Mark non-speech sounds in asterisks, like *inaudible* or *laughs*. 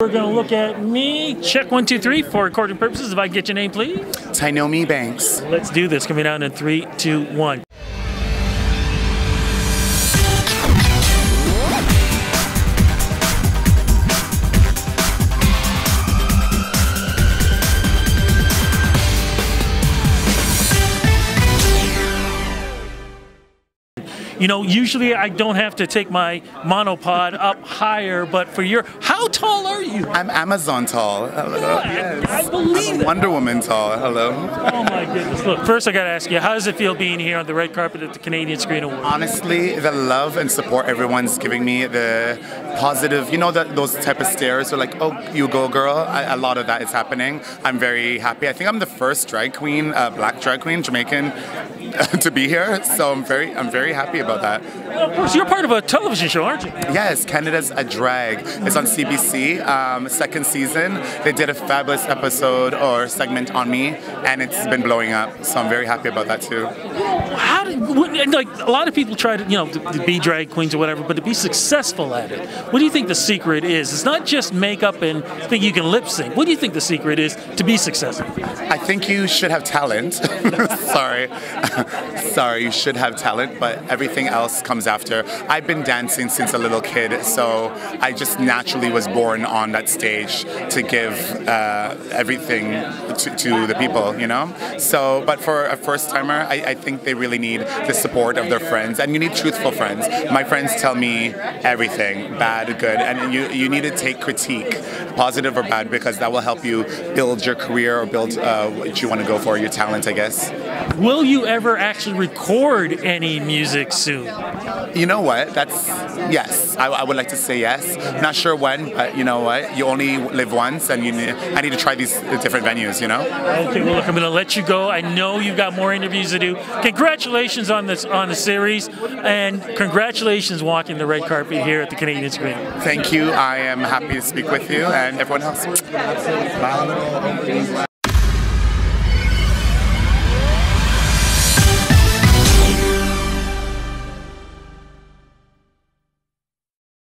We're going to look at me. Check one, two, three for recording purposes. If I get your name, please. Tynomi Banks. Let's do this. Coming down in three, two, one. You know, usually I don't have to take my monopod up higher, but for your, how tall are you? I'm Amazon tall. Hello. I believe that. Wonder Woman tall. Hello. Oh my goodness. Look, first I got to ask you, how does it feel being here on the red carpet at the Canadian Screen Awards? Honestly, the love and support everyone's giving me, the positive, you know, that those type of stares are like, oh, you go, girl. I, a lot of that is happening. I'm very happy. I think I'm the first drag queen, uh, black drag queen, Jamaican, *laughs* to be here. So I'm very, I'm very happy about that. Of course, you're part of a television show, aren't you? Yes, Canada's a drag. It's on CBC, um, second season. They did a fabulous episode or segment on me, and it's been blowing up. So I'm very happy about that too. How did, like a lot of people try to, you know, to, to be drag queens or whatever, but to be successful at it, what do you think the secret is? It's not just makeup and think you can lip sync. What do you think the secret is to be successful? I think you should have talent. *laughs* Sorry. *laughs* Sorry, you should have talent, but everything else comes after. I've been dancing since a little kid, so I just naturally was born on that stage to give uh, everything to, to, the people, you know? So, but for a first timer, I, I think they really need the support of their friends, and you need truthful friends. My friends tell me everything, bad, good, and you, you need to take critique, positive or bad, because that will help you build your career or build uh, what you want to go for, your talent, I guess. Will you ever actually record any music soon? You know what? That's yes. I, I, would like to say yes. Not sure when, but you know what? You only live once, and you need, I need to try these different venues. You know. Okay. Well, look, I'm going to let you go. I know you've got more interviews to do. Congratulations on this on the series, and congratulations walking the red carpet here at the Canadian Screen. Thank you. I am happy to speak with you and everyone else. Bye.